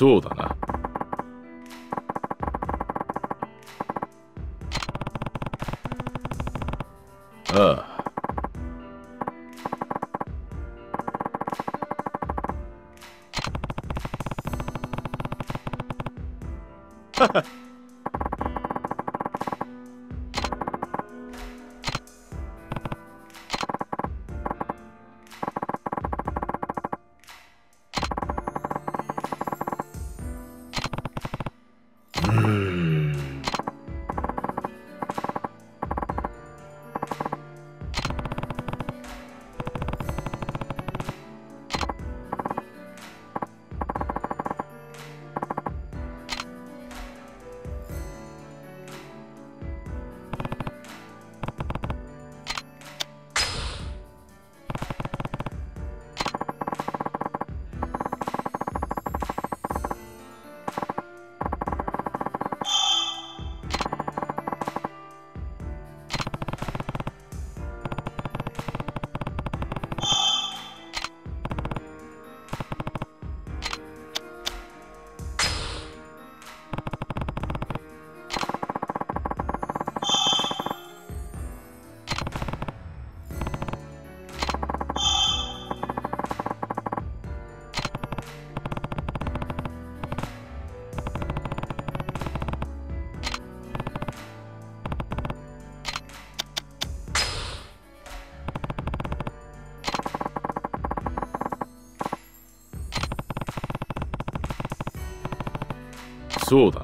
そうだな。ああ。ha ha. そうだ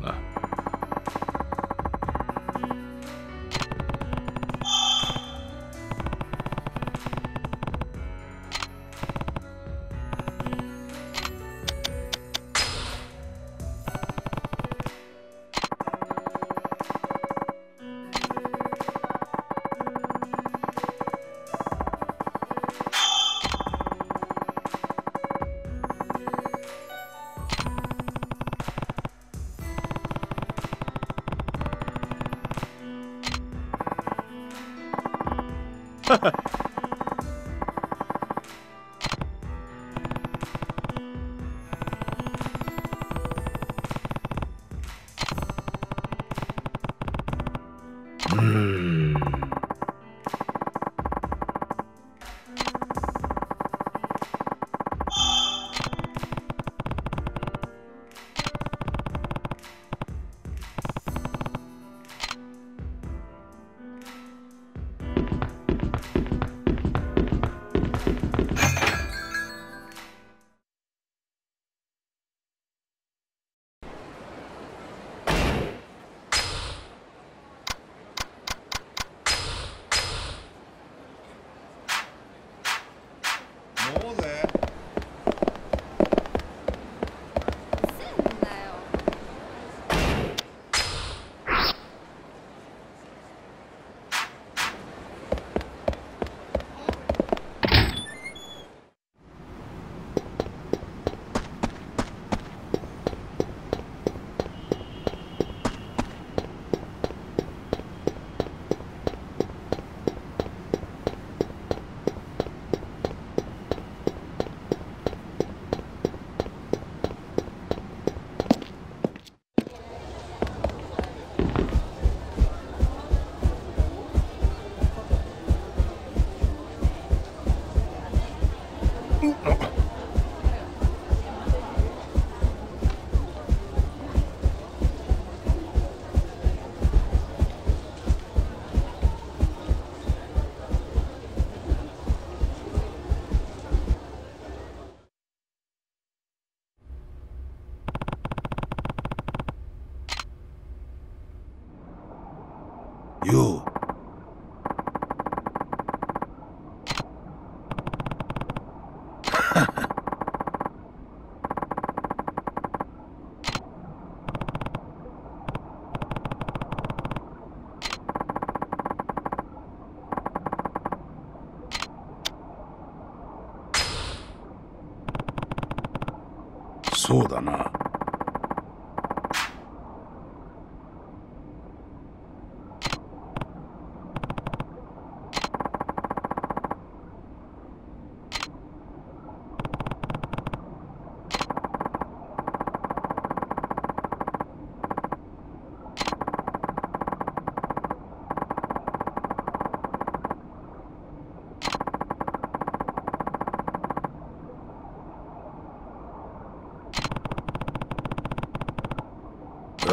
だな。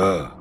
あ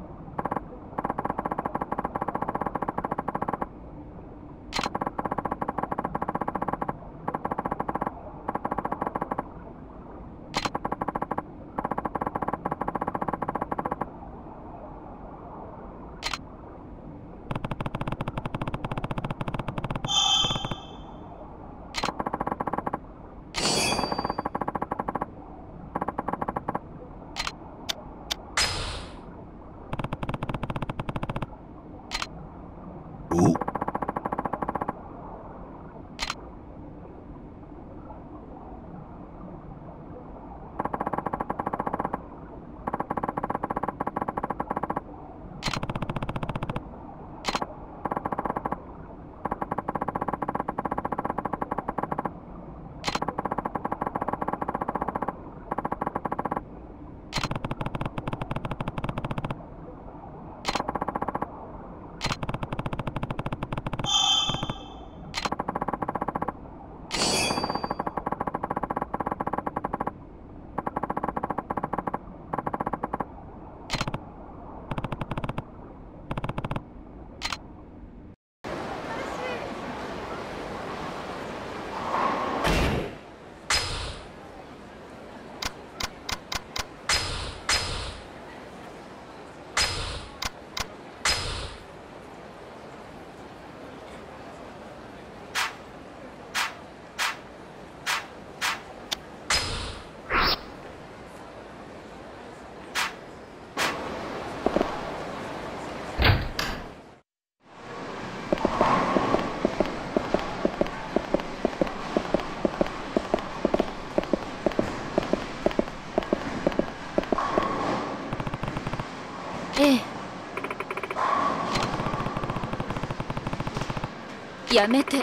やめて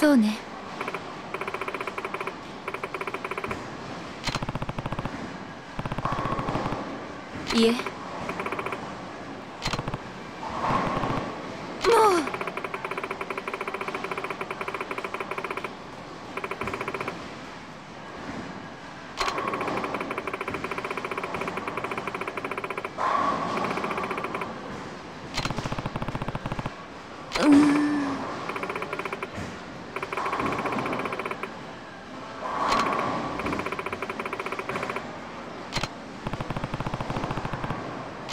そうねいえもううーん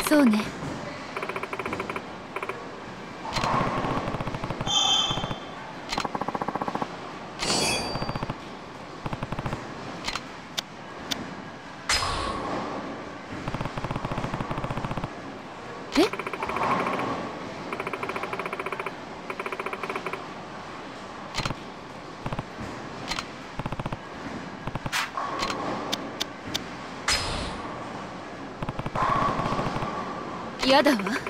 そうねえやだわ。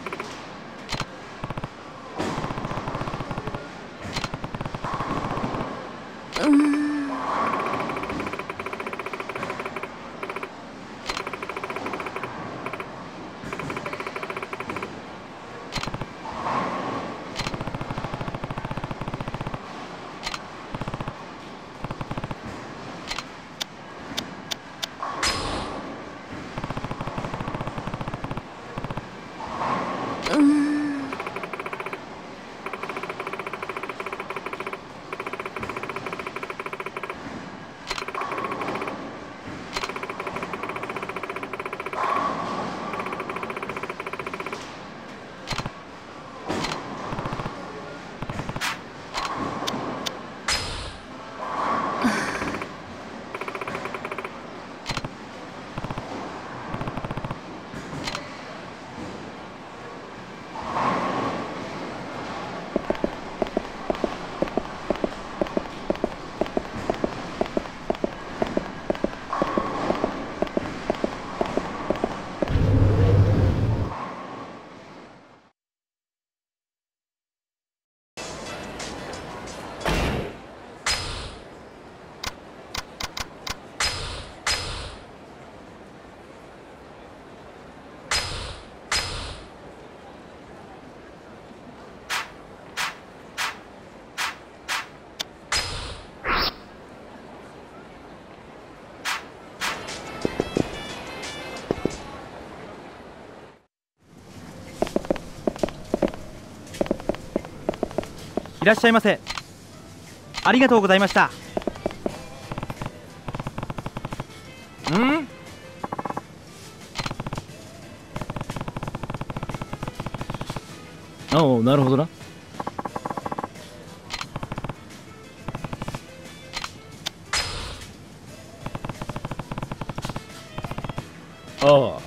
いらっしゃいませ。ありがとうございました。ん？ああなるほどな。ああ。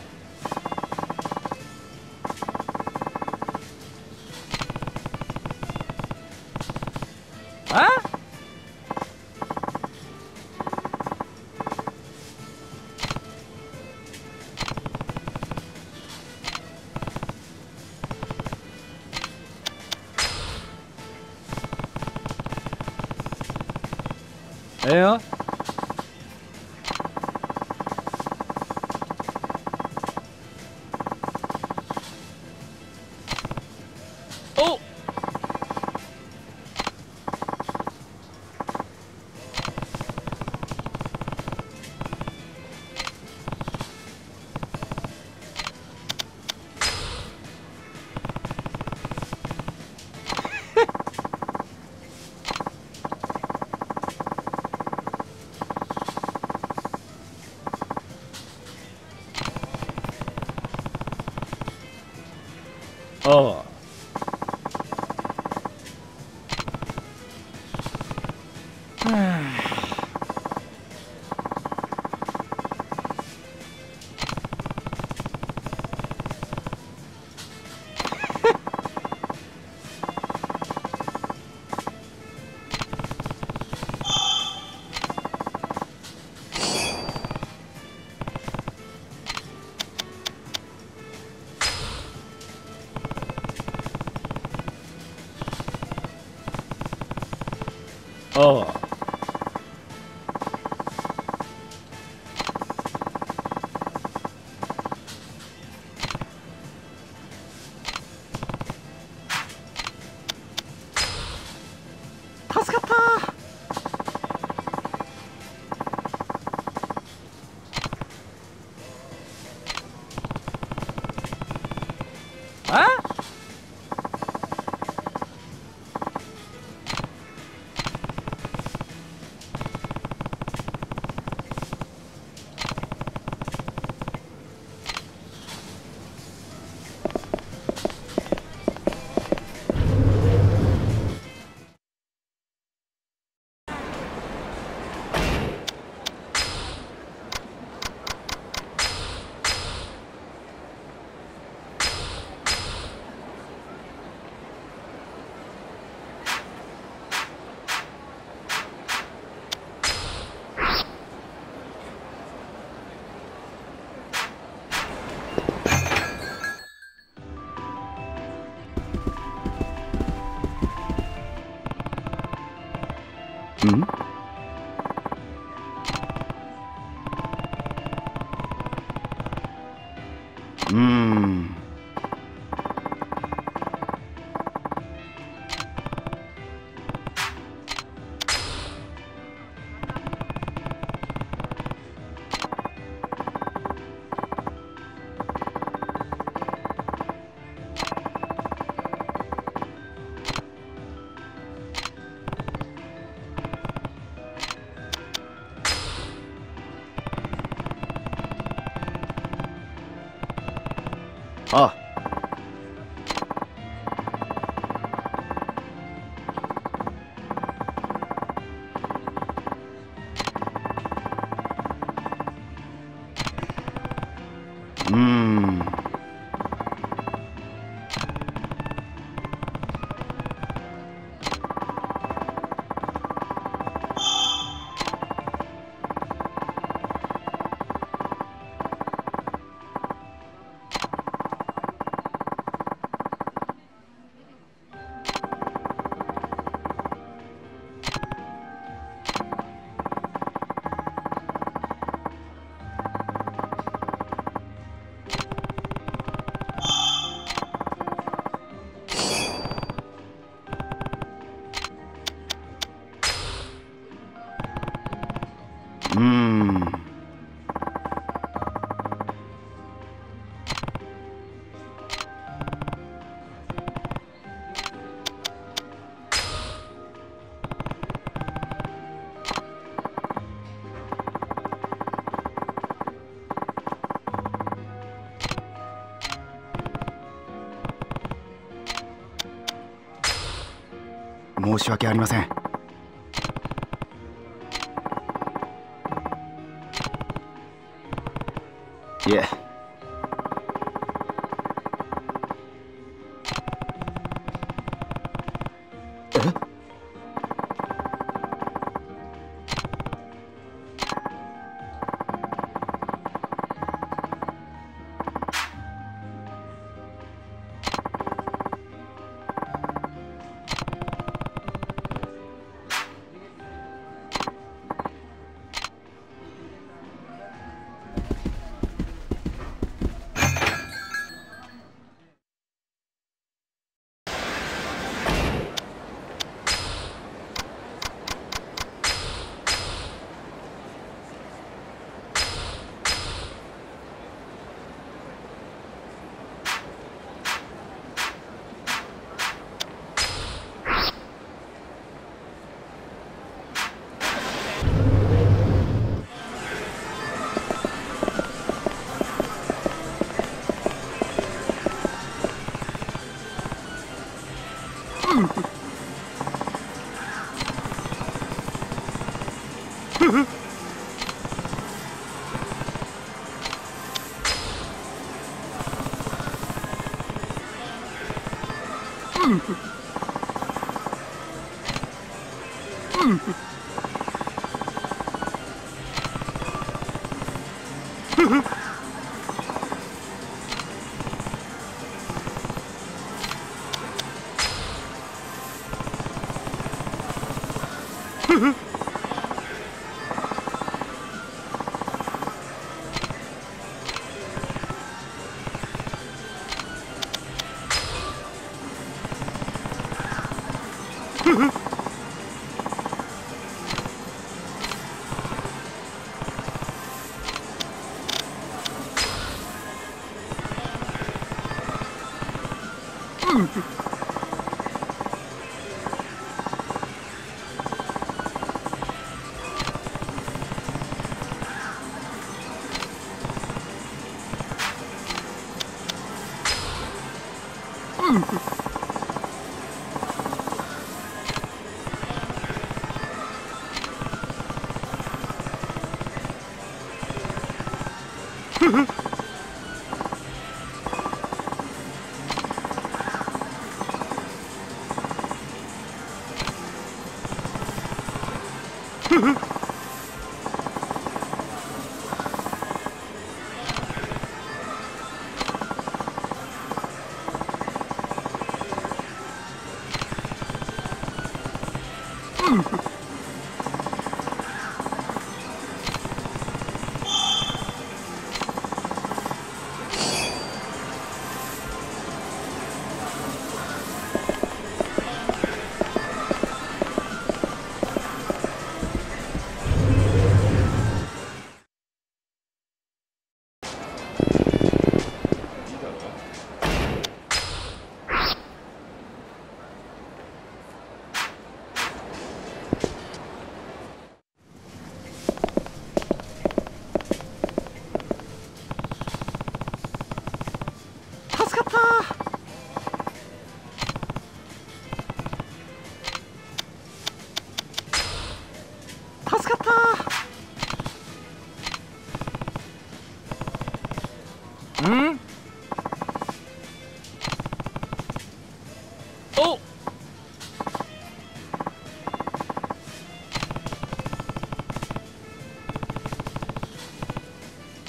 申し訳ありません。いえ。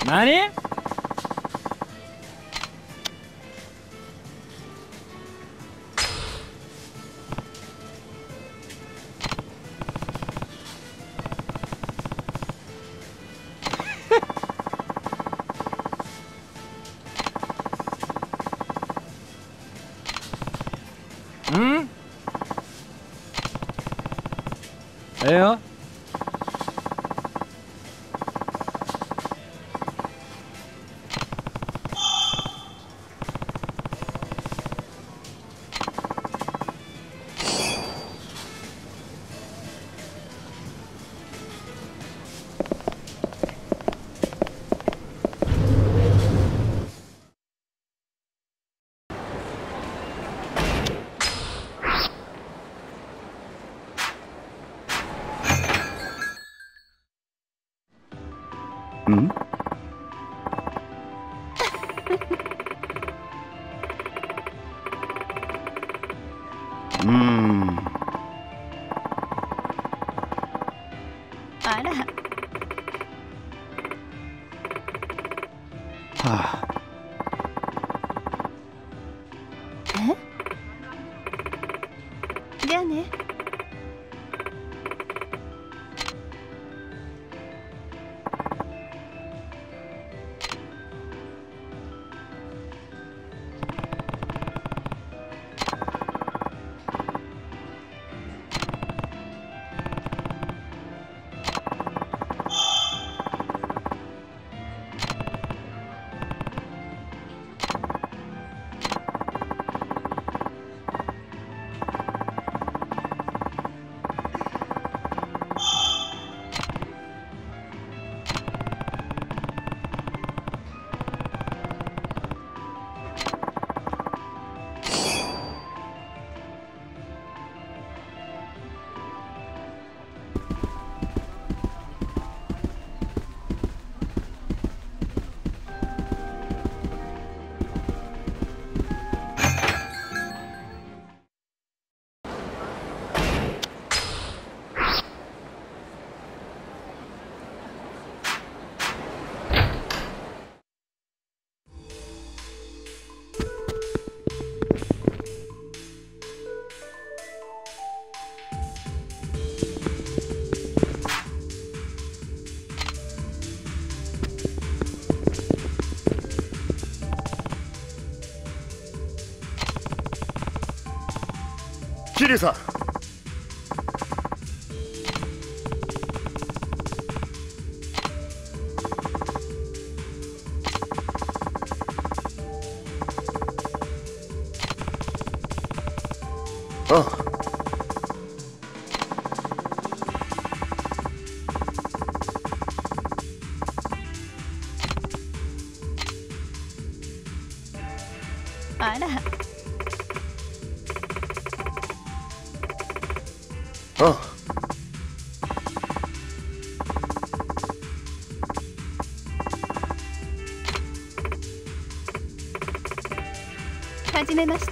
何？ん？ええよキリさんはじめまして。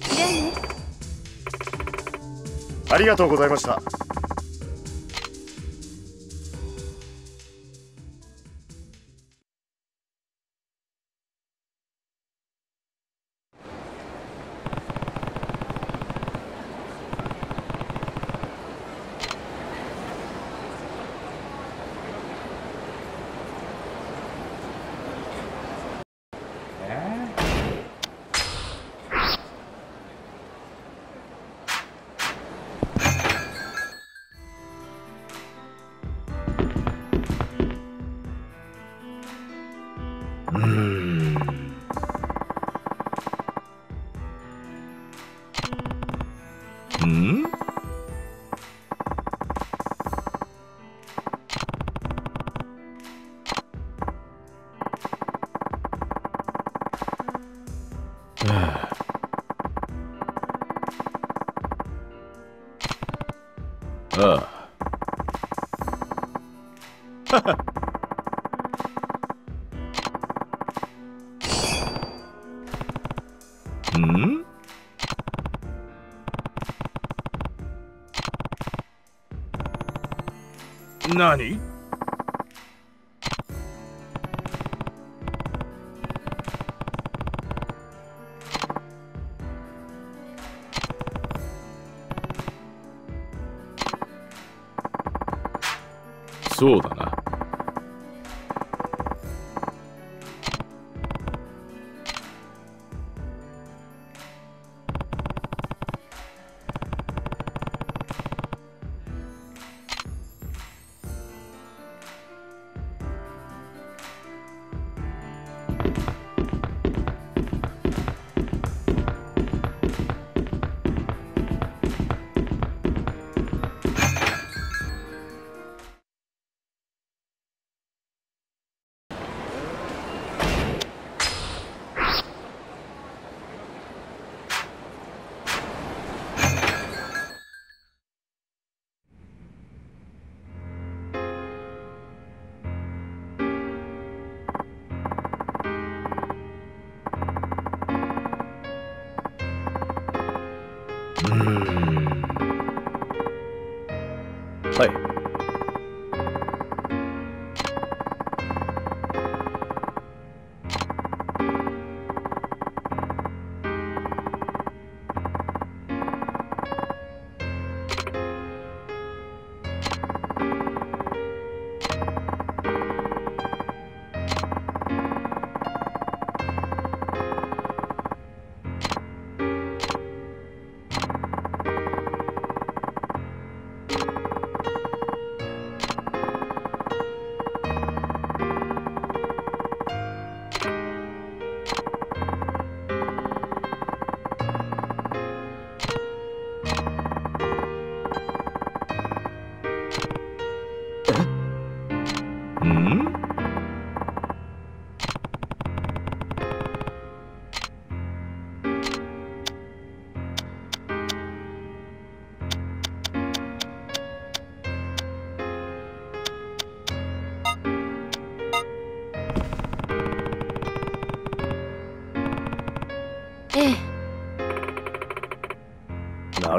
じゃあねありがとうございました。何？そうだ。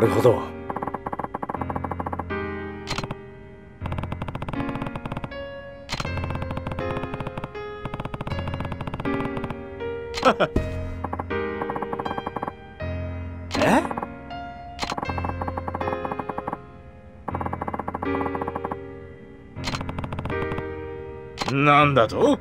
るほど。え？なんだと？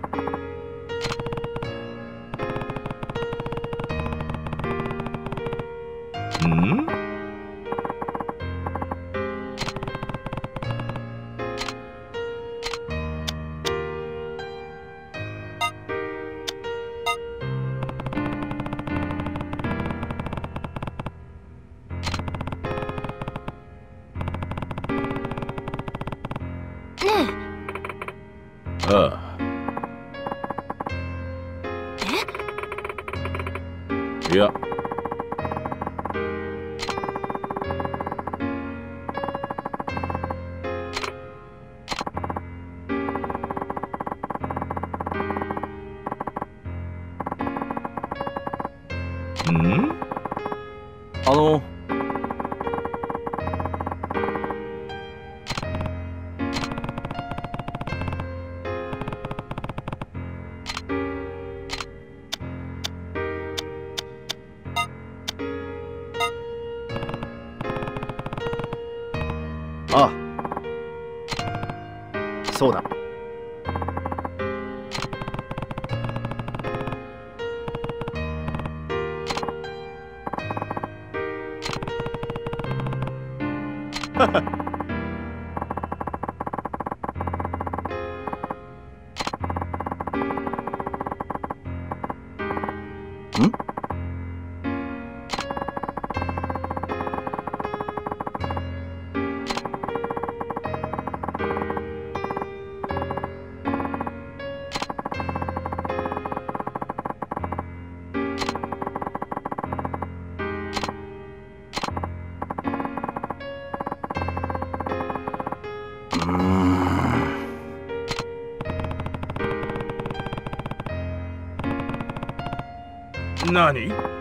何？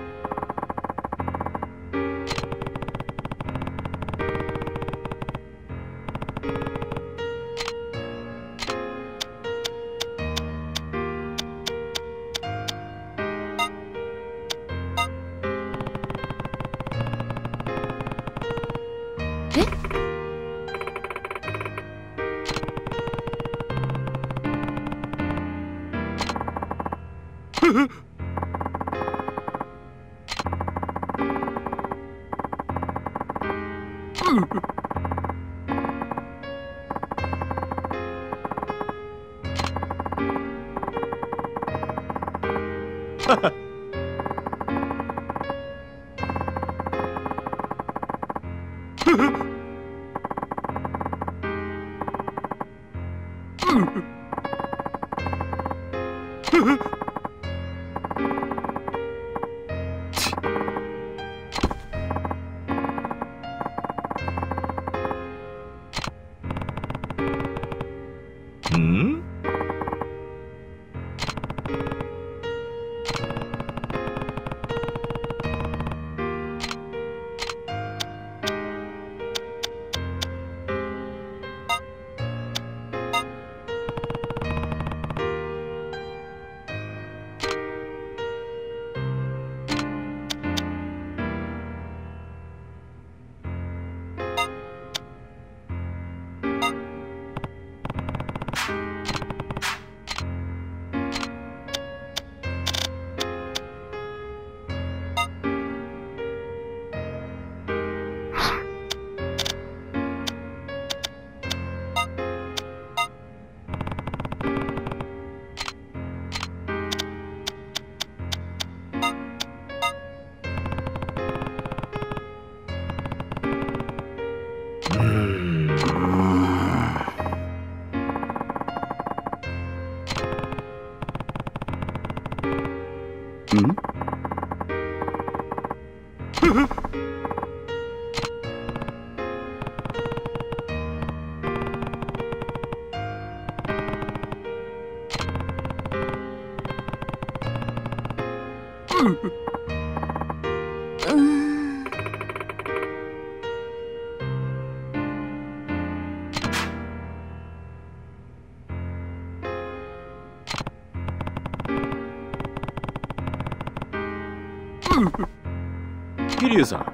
う ん桐生さん。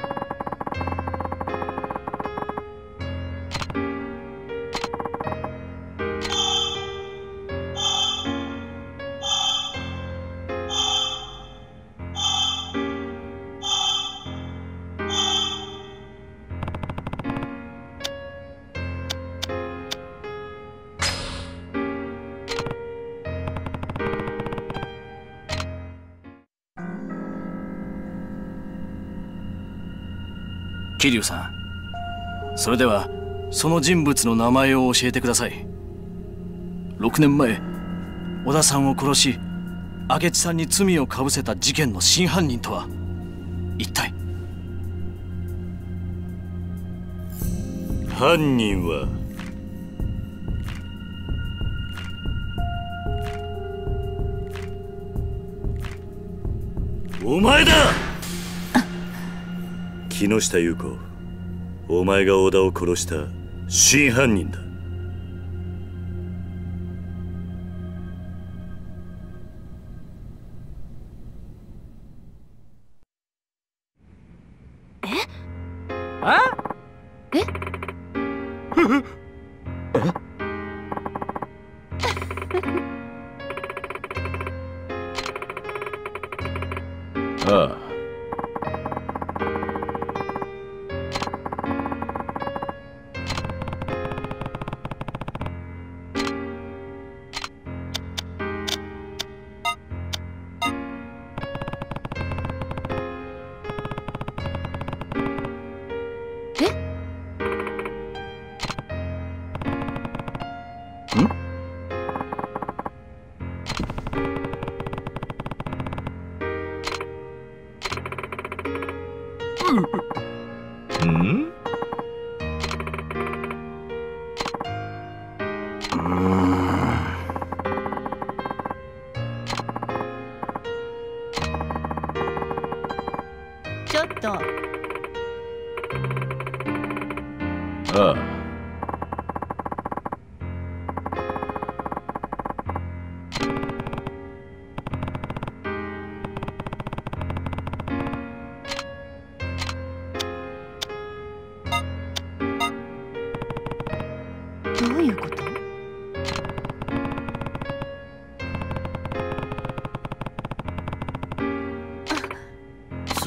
桐生さん。それではその人物の名前を教えてください。6年前小田さんを殺し明智さんに罪をかぶせた事件の真犯人とは一体。犯人は？お前だ！木下優子お前が小田を殺した真犯人だ。ああ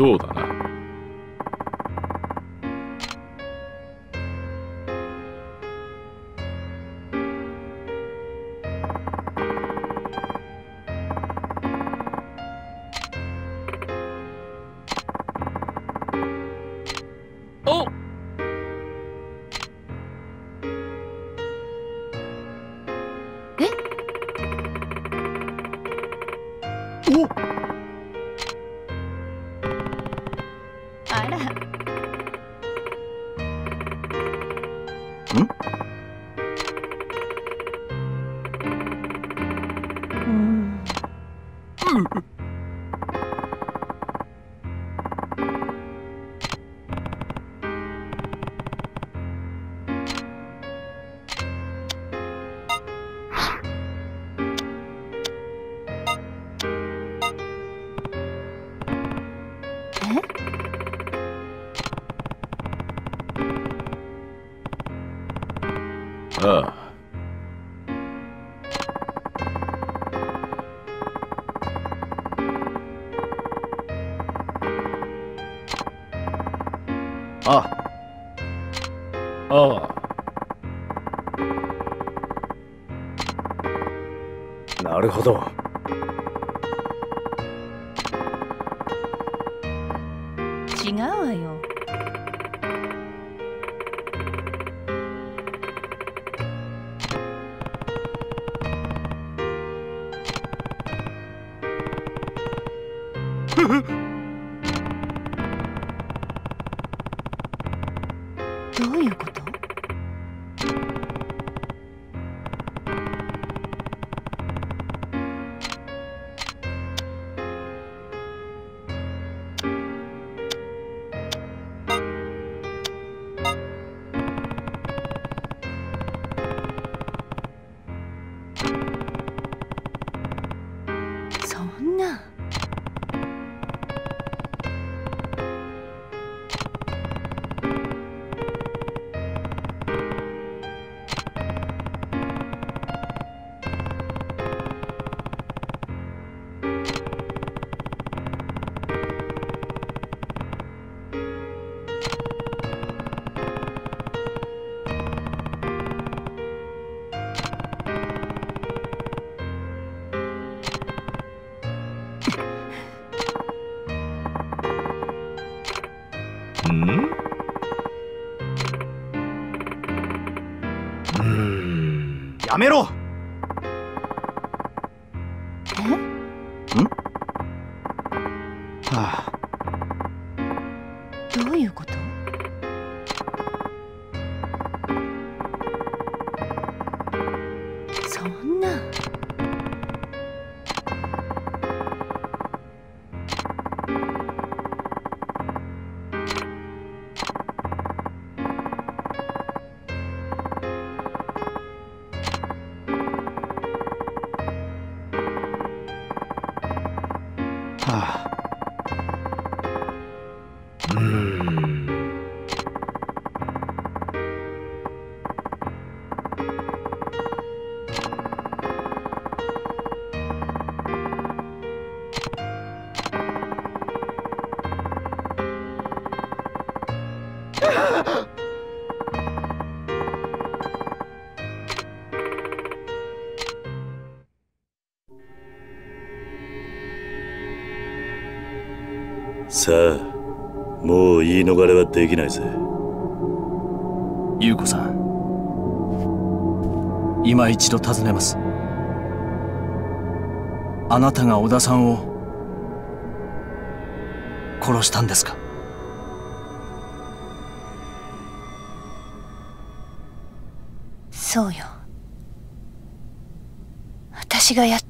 そうだそやめろ。できないぜ。優子さん。今一度尋ねます。あなたが小田さんを殺したんですか？そうよ。私がやった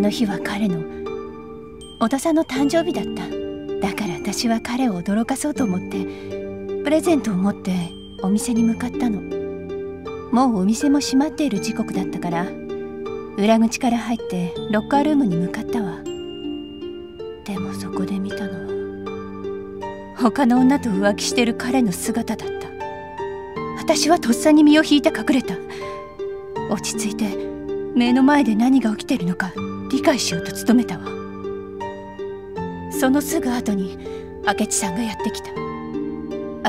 あの日は彼の。小田さんの誕生日だった。だから私は彼を驚かそうと思ってプレゼントを持ってお店に向かったの。もうお店も閉まっている時刻だったから裏口から入ってロッカールームに向かったわ。でもそこで見たのは他の女と浮気してる彼の姿だった。私はとっさに身を引いて隠れた。落ち着いて目の前で何が起きてるのか理解しようと努めたわ。そのすぐ後に明智さんがやってきた。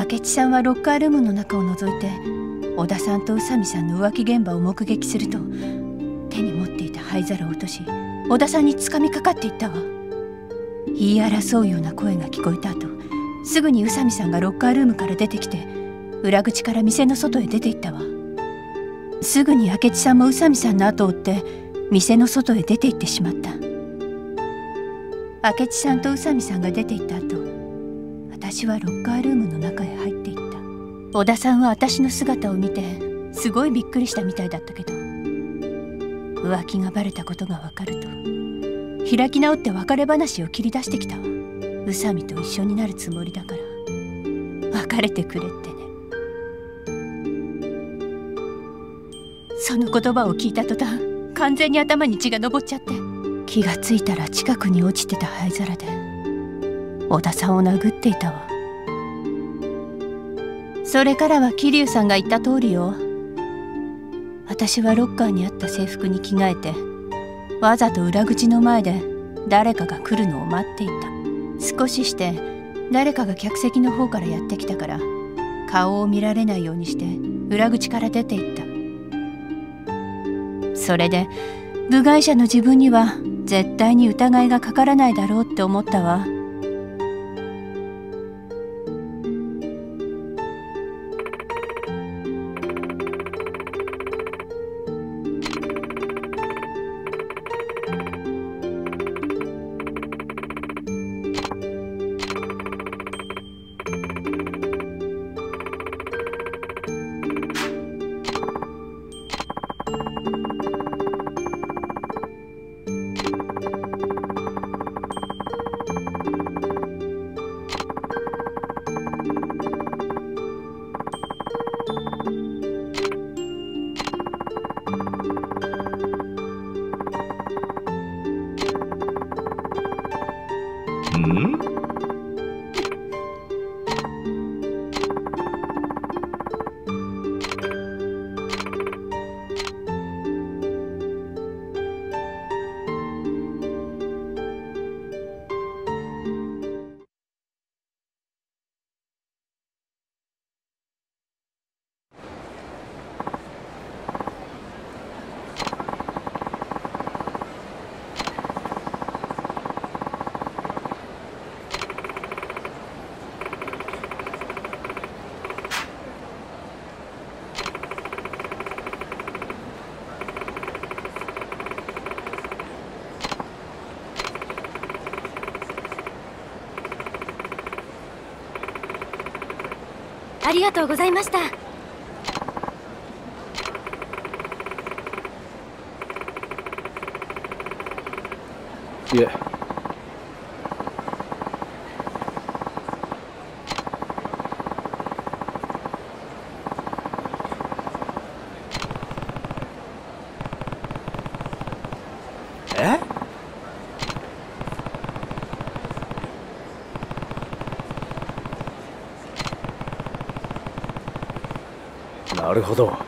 明智さんはロッカールームの中を覗いて小田さんと宇佐美さんの浮気現場を目撃すると手に持っていた灰皿を落とし小田さんにつかみかかっていったわ。言い争うような声が聞こえた後すぐに宇佐美さんがロッカールームから出てきて裏口から店の外へ出て行ったわ。すぐに明智さんも宇佐美さんの後を追って店の外へ出て行ってしまった。明智さんと宇佐美さんが出て行った後私はロッカールームの中へ入っていった。小田さんは私の姿を見てすごいびっくりしたみたいだったけど浮気がバレたことがわかると開き直って別れ話を切り出してきたわ。宇佐美と一緒になるつもりだから別れてくれって。ねその言葉を聞いた途端完全に頭に血が上っちゃって気がついたら近くに落ちてた灰皿で小田さんを殴っていたわ。それからは桐生さんが言った通りよ。私はロッカーにあった制服に着替えてわざと裏口の前で誰かが来るのを待っていた。少しして誰かが客席の方からやってきたから顔を見られないようにして裏口から出て行った。それで部外者の自分には絶対に疑いがかからないだろうって思ったわ。ありがとうございました。いえ。え？なるほど。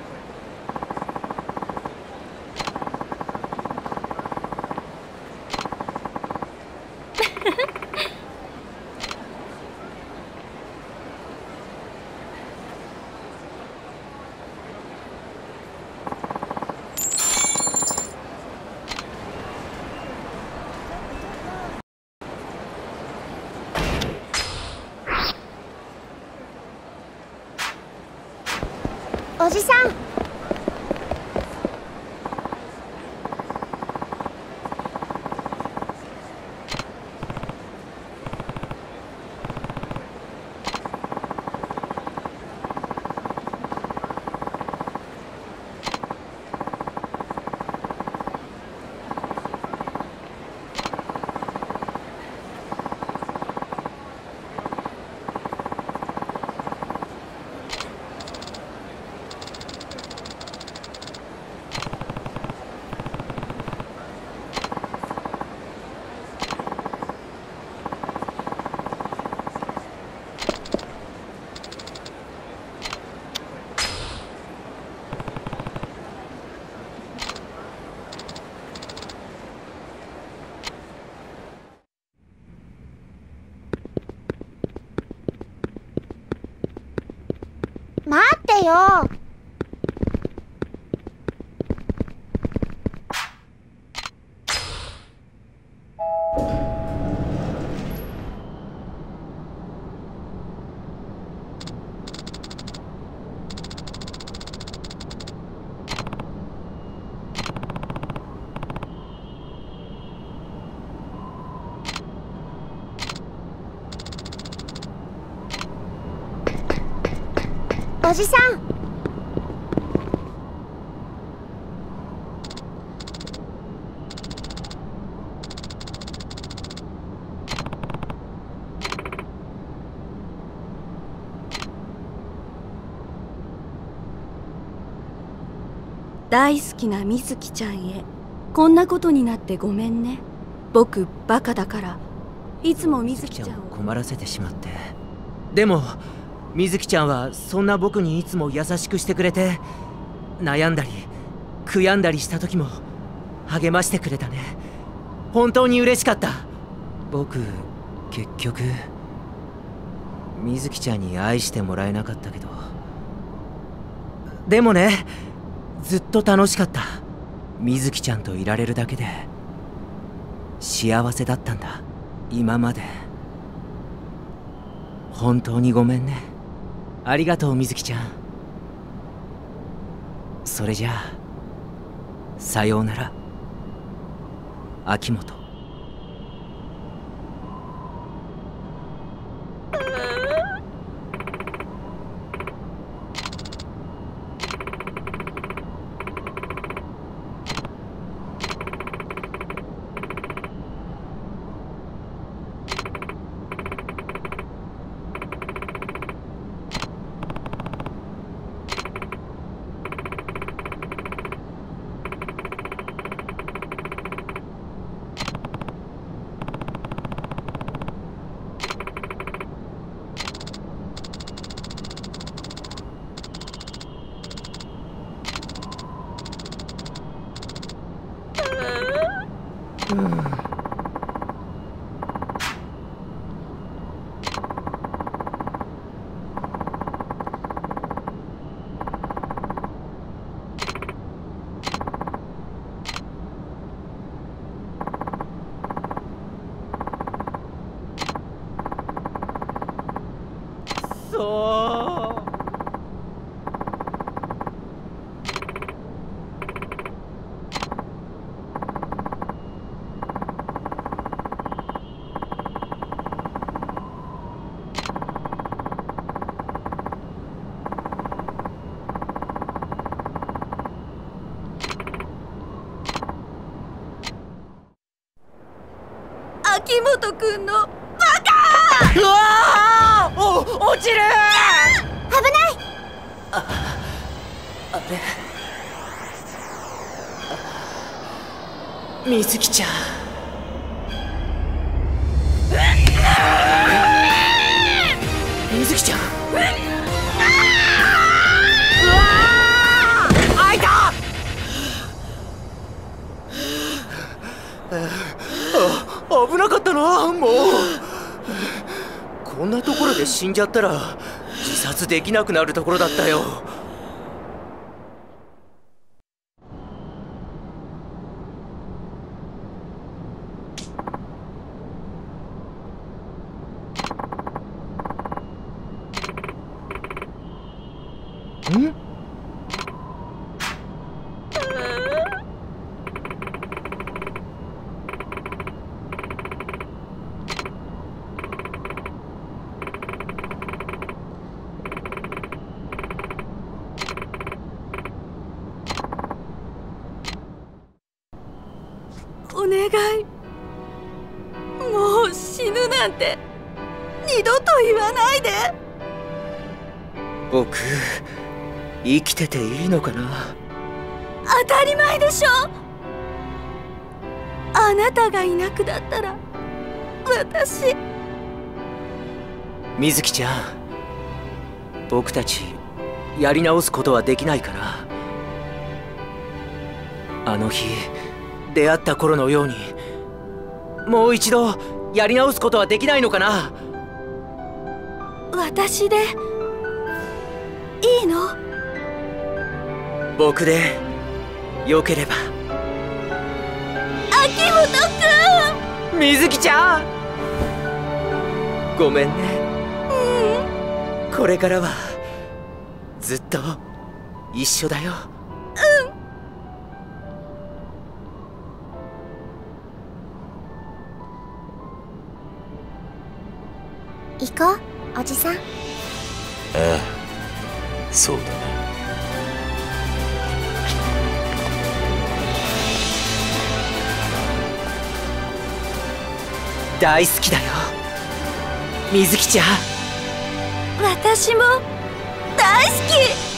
おじおじさん。大好きなみずきちゃんへこんなことになってごめんね。僕バカだから。いつもみずきちゃんを困らせてしまって。でも水木ちゃんはそんな僕にいつも優しくしてくれて悩んだり悔やんだりした時も励ましてくれたね。本当に嬉しかった。僕結局水木ちゃんに愛してもらえなかったけど。でもねずっと楽しかった。水木ちゃんといられるだけで幸せだったんだ。今まで。本当にごめんね。ありがとう水木ちゃん。それじゃあさようなら。秋元そう秋元くんの。うわー！お落ちる危ない。あれ水木ちゃん。水木ちゃん。うわー！開いた！あ危なかったなもう。こんなところで死んじゃったら自殺できなくなるところだったよ。水木ちゃん。僕たちやり直すことはできないかなあの日出会った頃のようにもう一度やり直すことはできないのかな？私でいいの？僕でよければ。秋元くん！水木ちゃん！ごめんねこれからはずっと一緒だよ。行こうおじさん。ああそうだな大好きだよ。水木ちゃん私も大好き。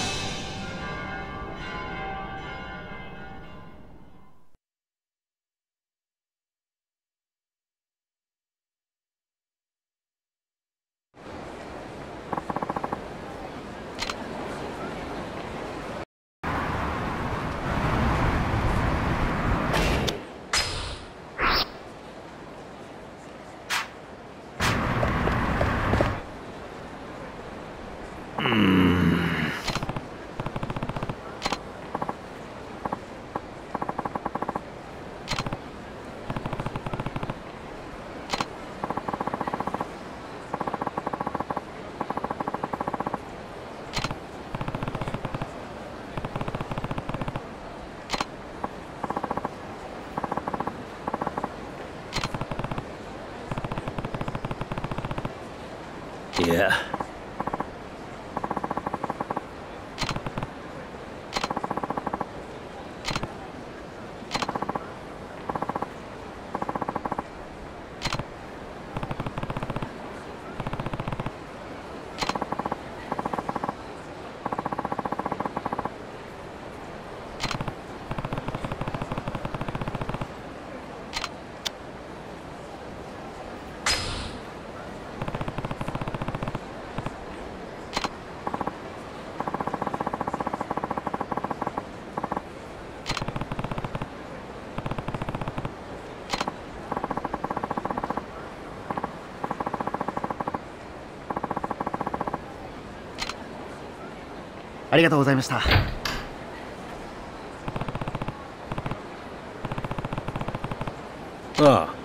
ありがとうございました。ああ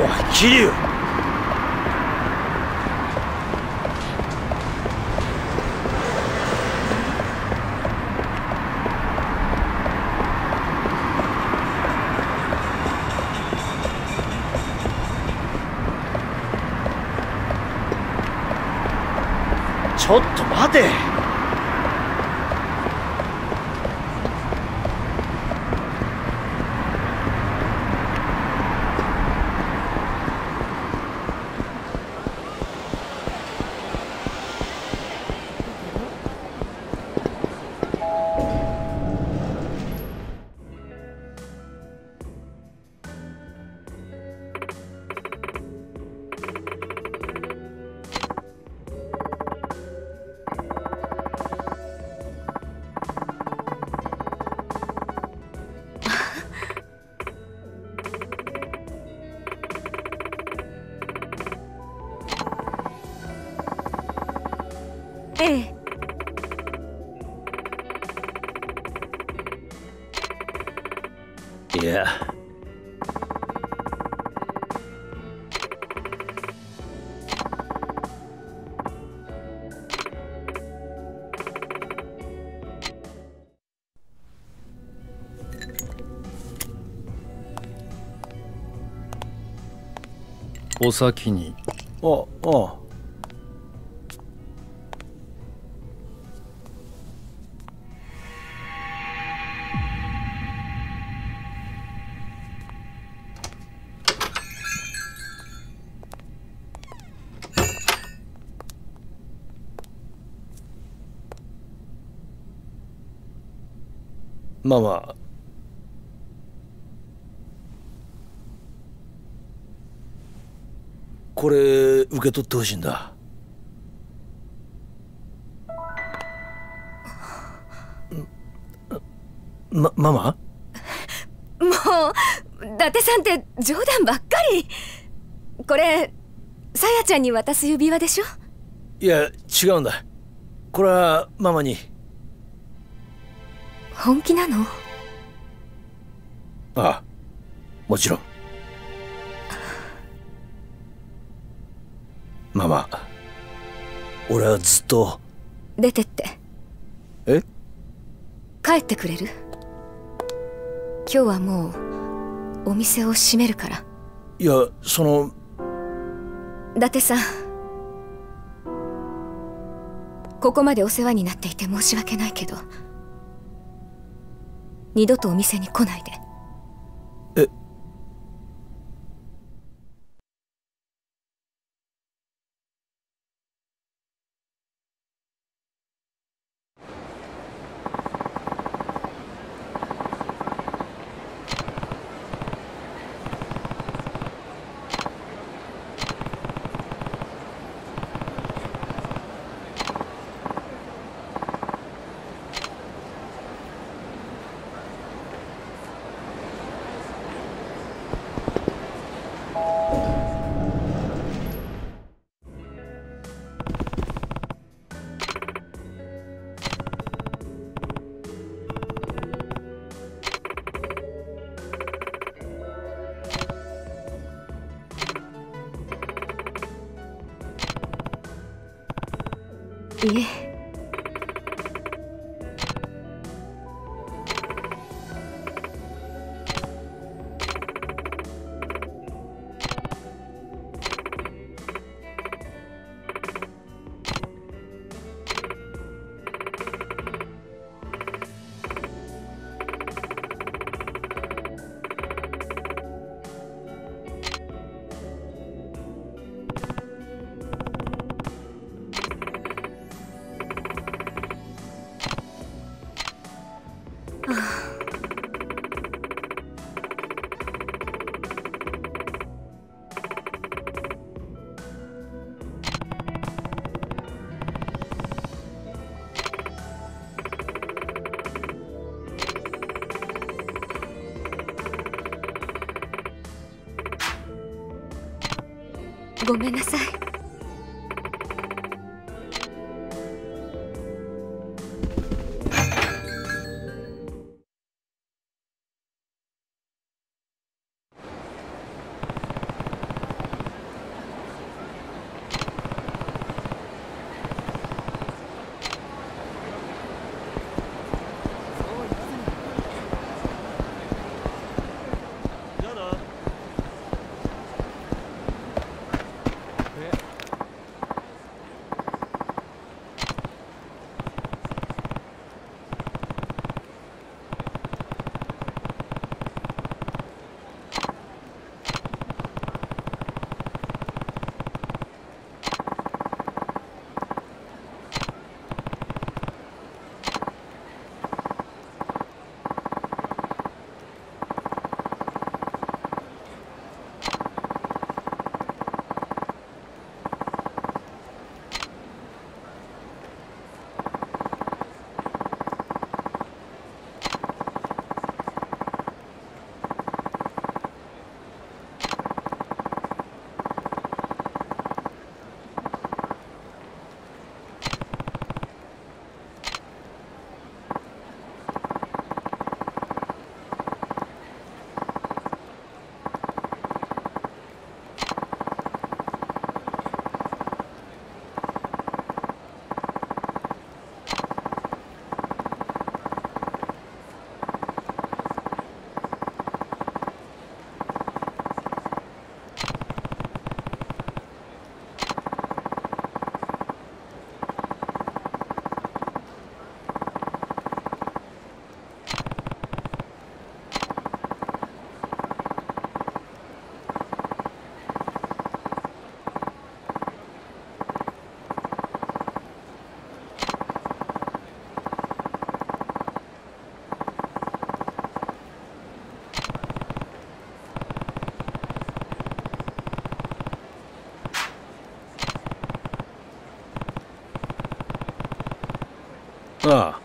おい桐生ちょっと待て。お先に。ああママこれ受け取ってほしいんだ。まママ？もう伊達さんって冗談ばっかり。これさやちゃんに渡す指輪でしょ？いや違うんだ。これはママに。本気なの？ああもちろん俺はずっと。出てって。え？帰ってくれる？今日はもうお店を閉めるから。いやその。伊達さん。ここまでお世話になっていて申し訳ないけど。二度とお店に来ないでいえごめんなさい。あ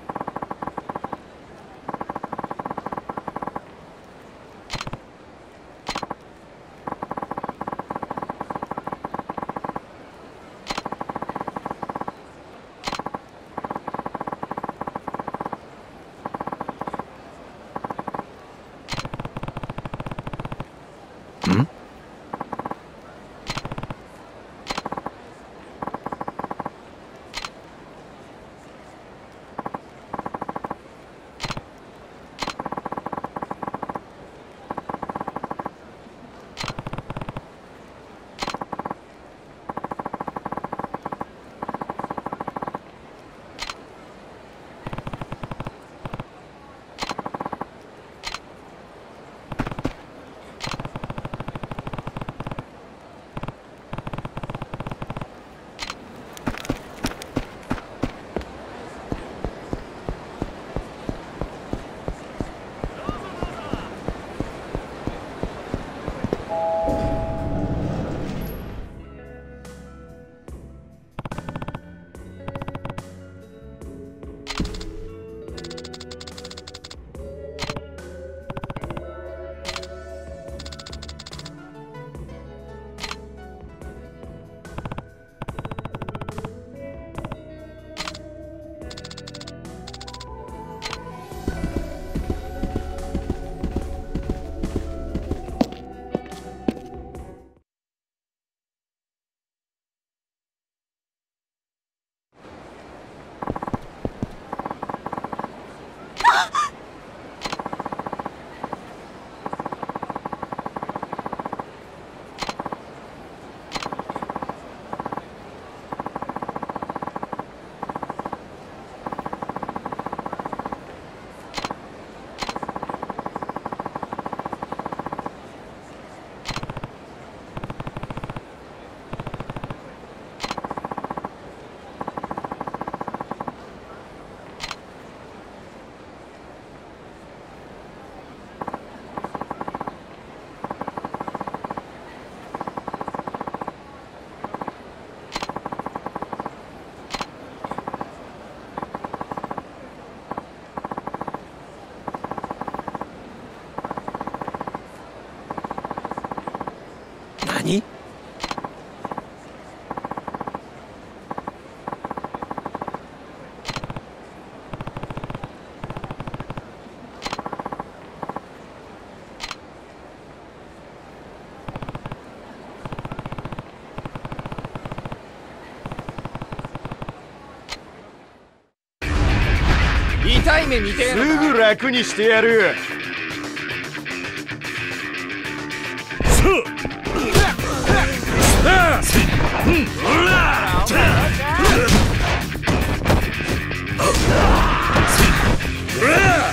痛い目見てすぐ楽にしてやる。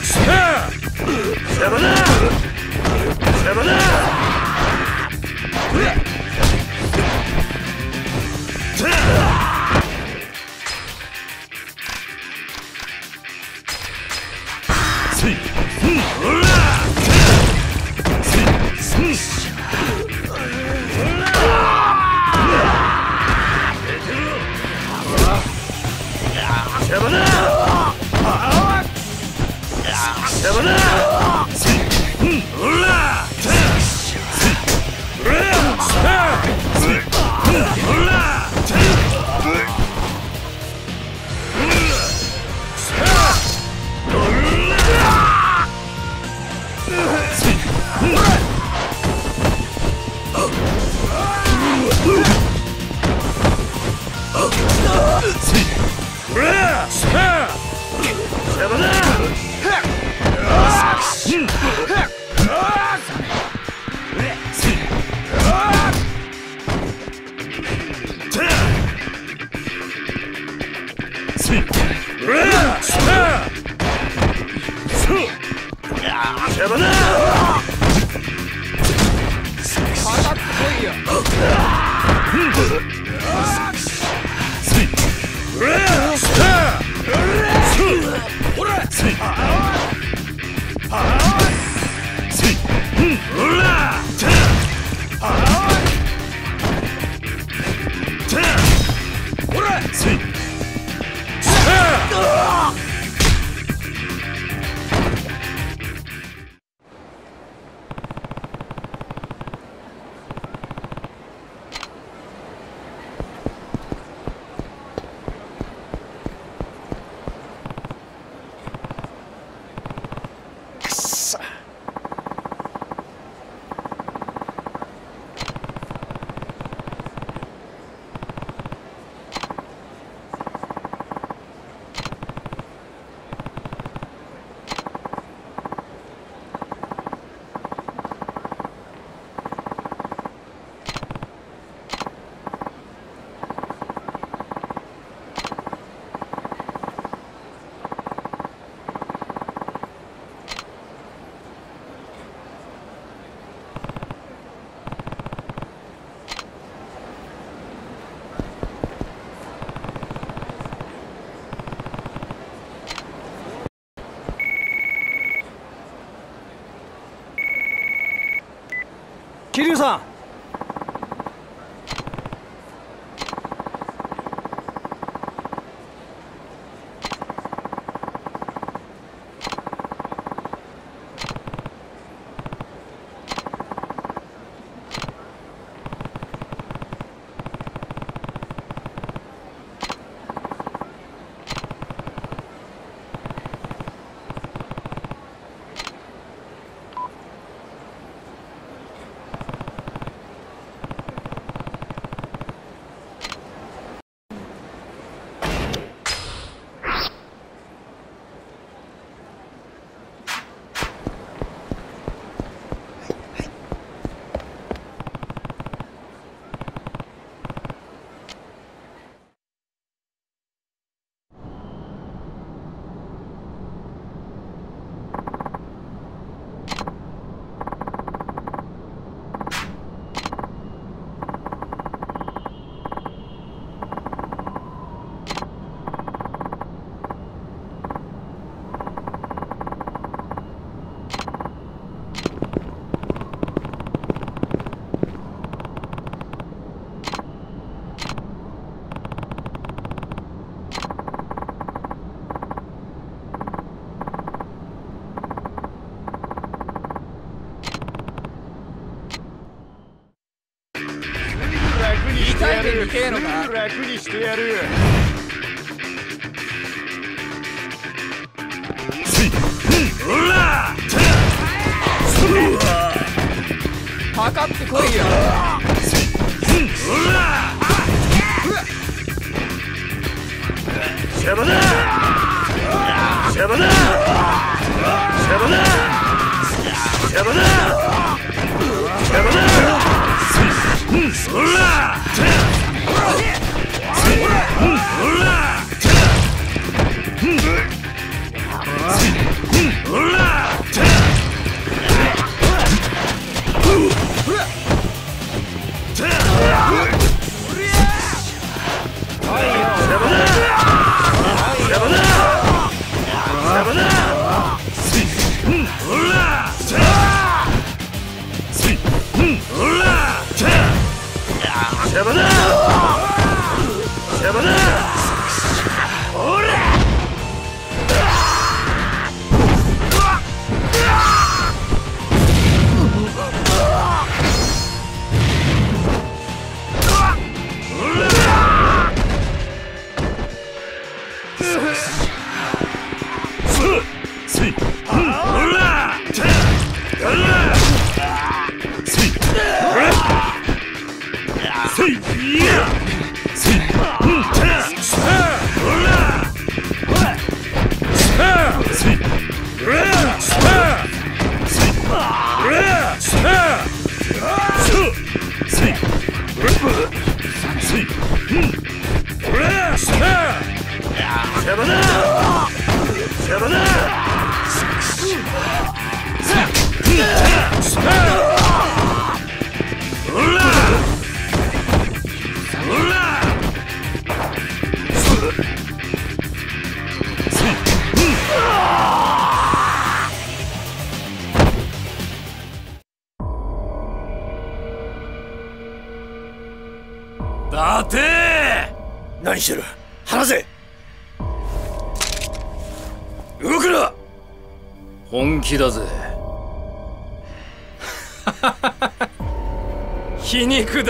さあ。Seven up! 邪魔だ桐生さん。えのか？楽にしてやる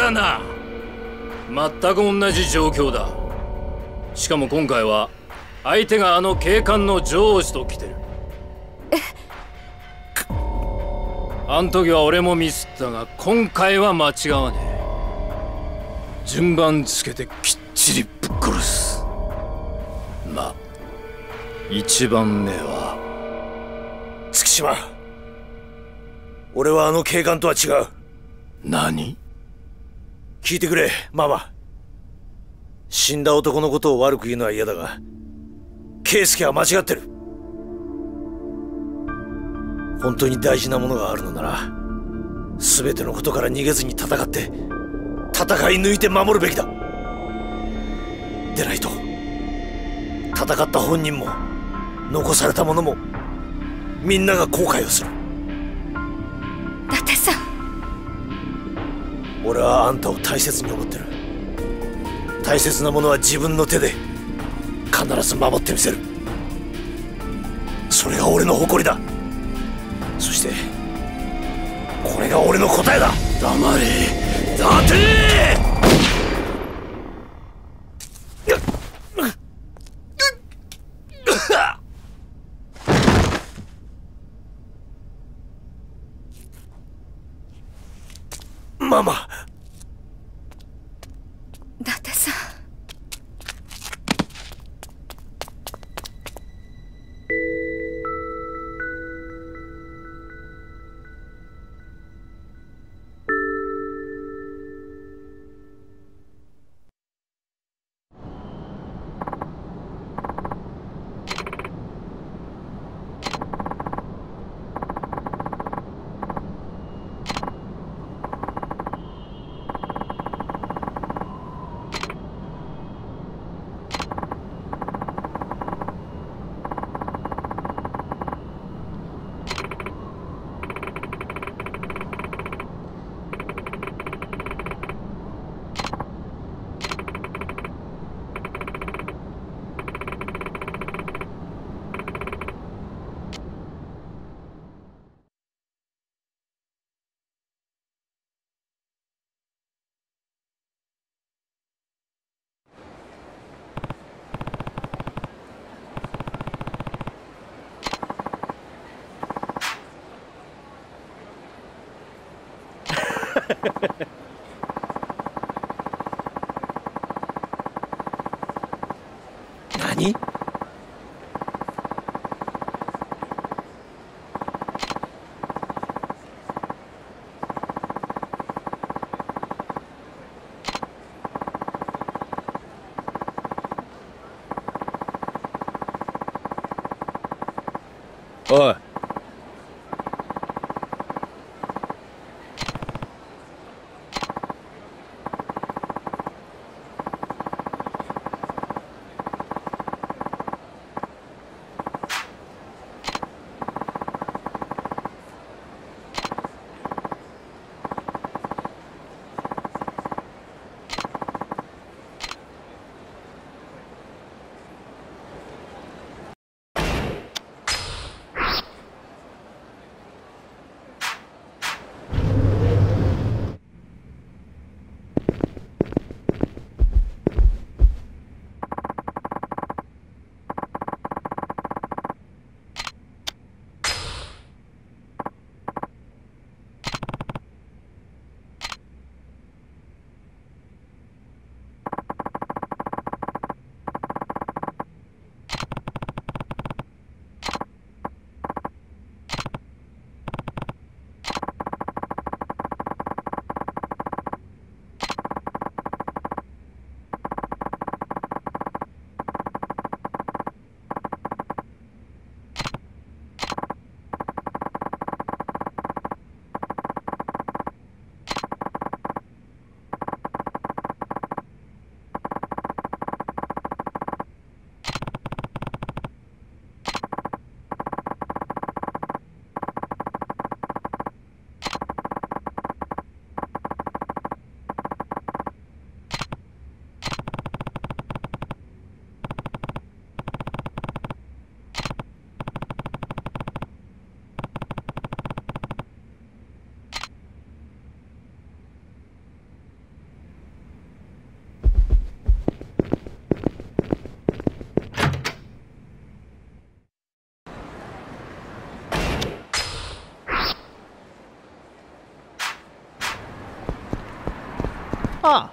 だな。全く同じ状況だ。しかも今回は相手があの警官のジョージと来てる。あん時は俺もミスったが今回は間違わねえ。順番つけてきっちりぶっ殺す。まあ一番目は月島。俺はあの警官とは違う。何？聞いてくれママ。死んだ男のことを悪く言うのは嫌だが圭介は間違ってる。本当に大事なものがあるのなら全てのことから逃げずに戦って戦い抜いて守るべきだ。でないと戦った本人も残された者もみんなが後悔をする。伊達さん。俺はあんたを大切に思ってる。大切なものは自分の手で必ず守ってみせる。それが俺の誇りだ。そしてこれが俺の答えだ。黙れ。伊達何？おい。あ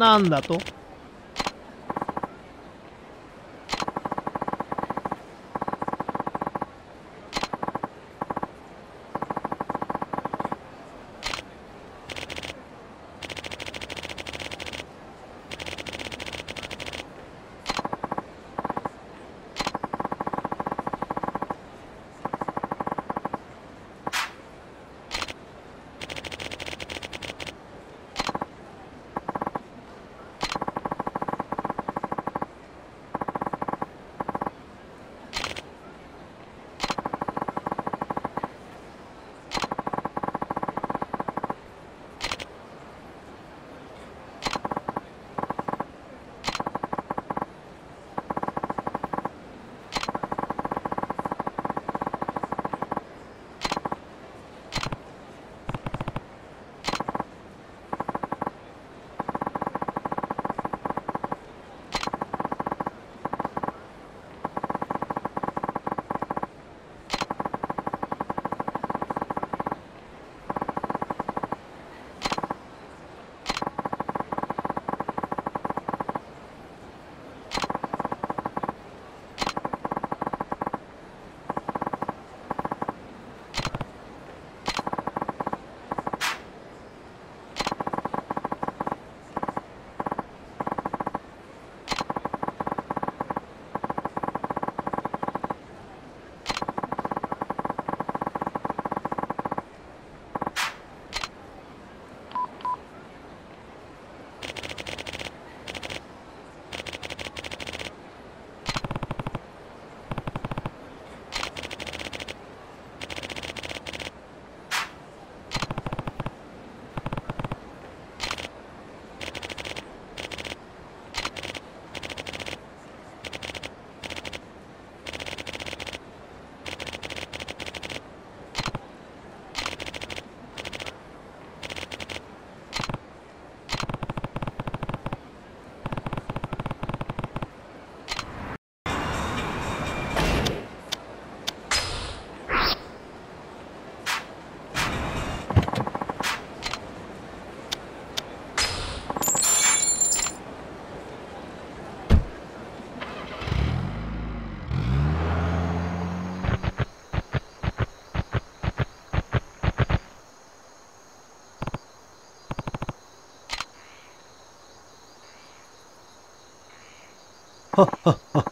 なんだと。はっは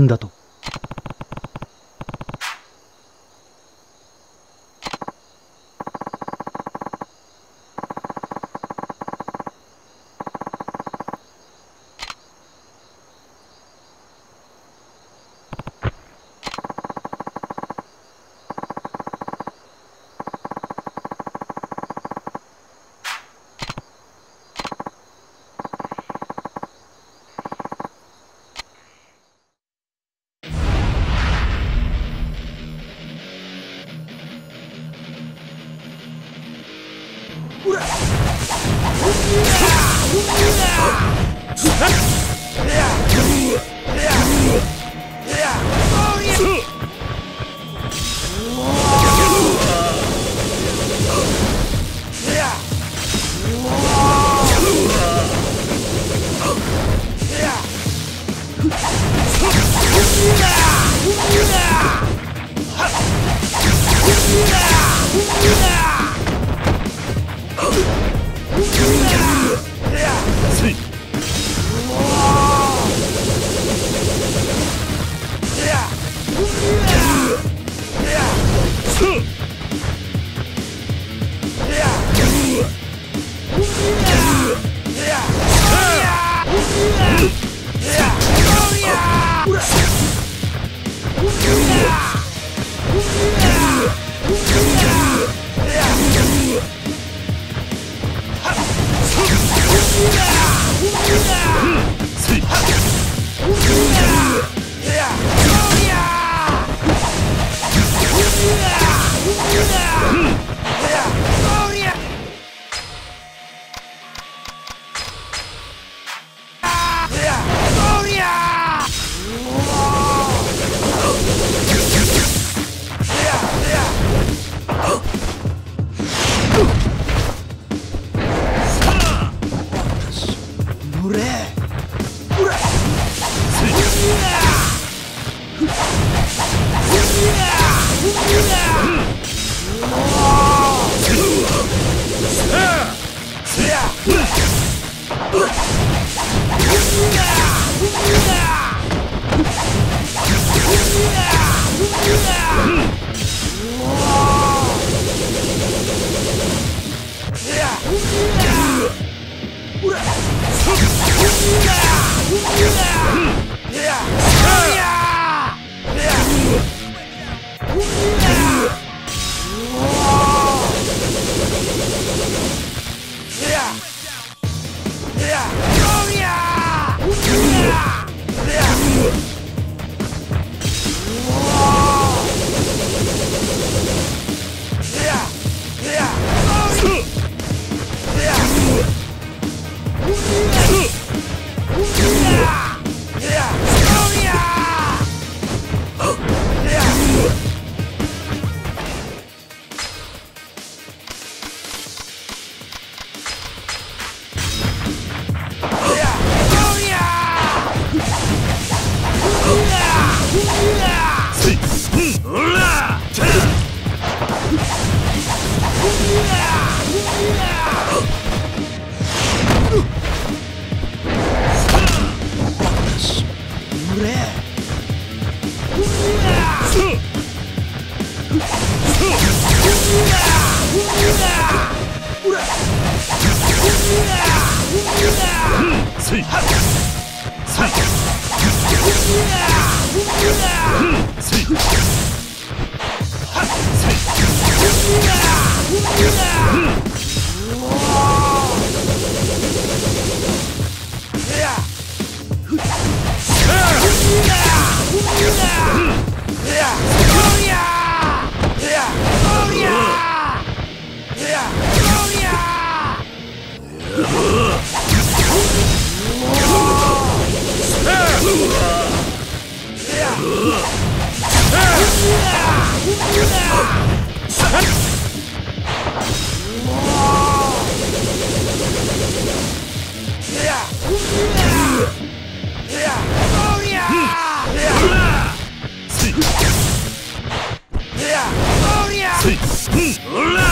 なんだと。うわ Yeah! Yeah! Oh yeah!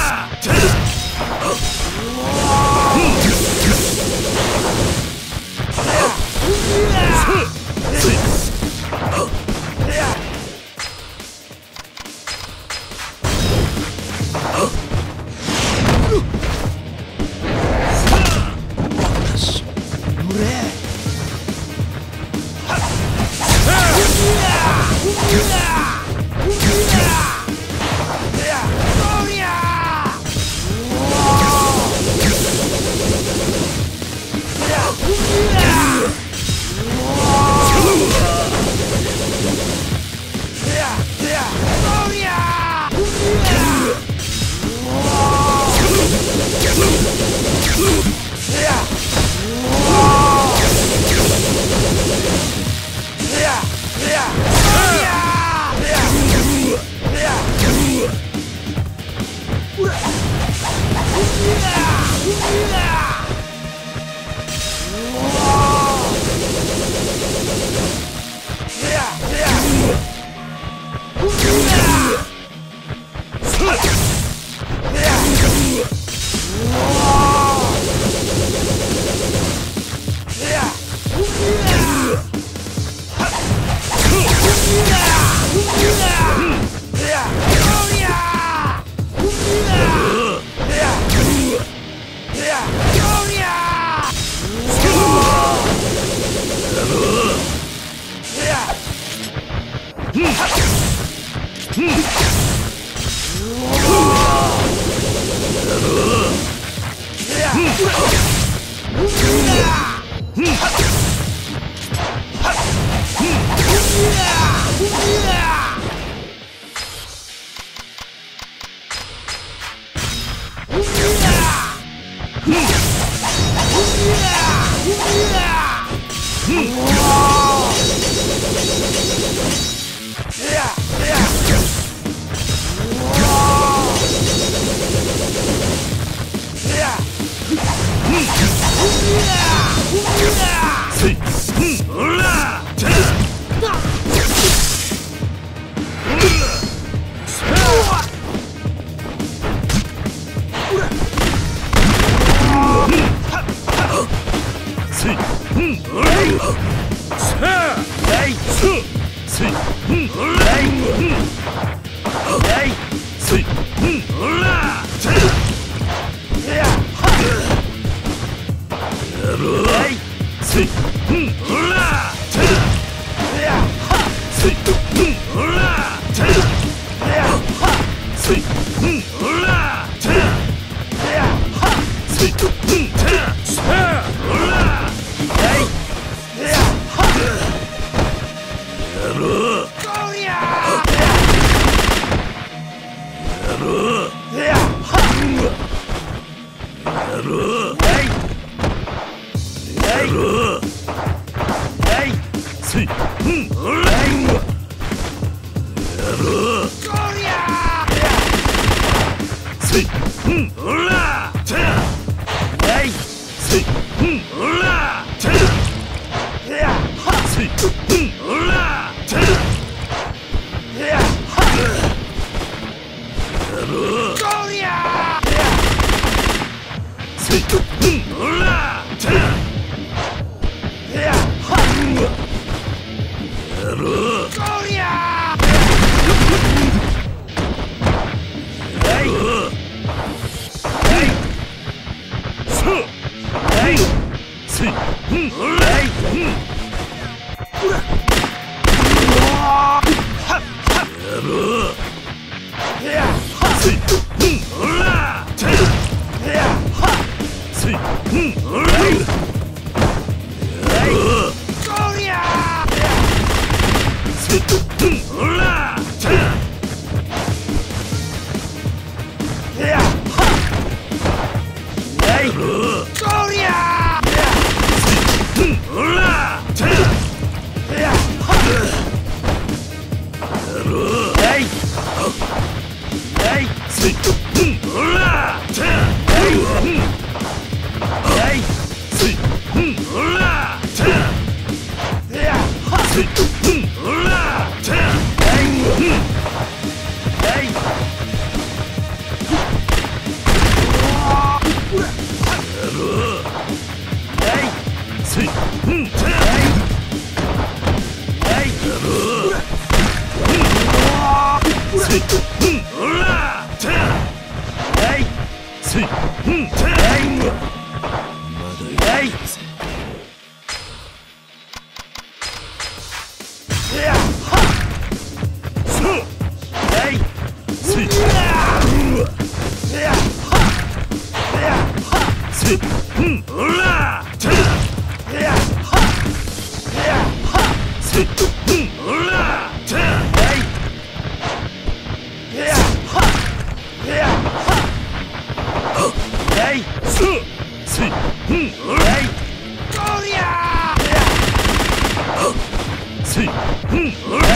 う